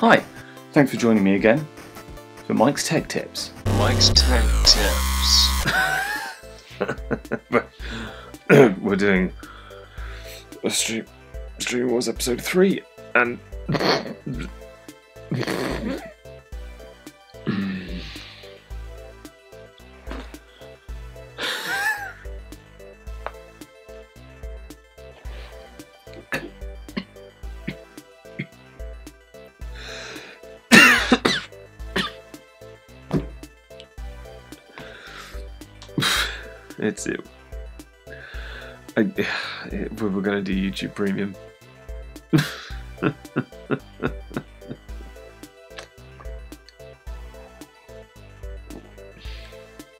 Hi, thanks for joining me again for Maik's Tech Tips. Maik's Tech Tips. We're doing a stream, Stream Wars episode 3, and. it's it. I, we were gonna do YouTube Premium.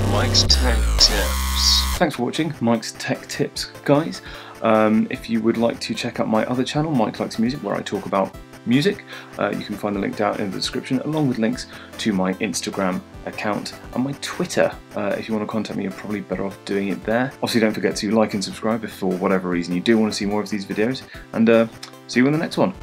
Maik's Tech Tips. Thanks for watching Maik's Tech Tips, guys. Um, if you would like to check out my other channel, Maik Likes Music, where I talk about music, uh, you can find the link down in the description, along with links to my Instagram account and my Twitter. Uh, if you want to contact me, you're probably better off doing it there. Obviously, don't forget to like and subscribe if for whatever reason you do want to see more of these videos, and uh, see you in the next one.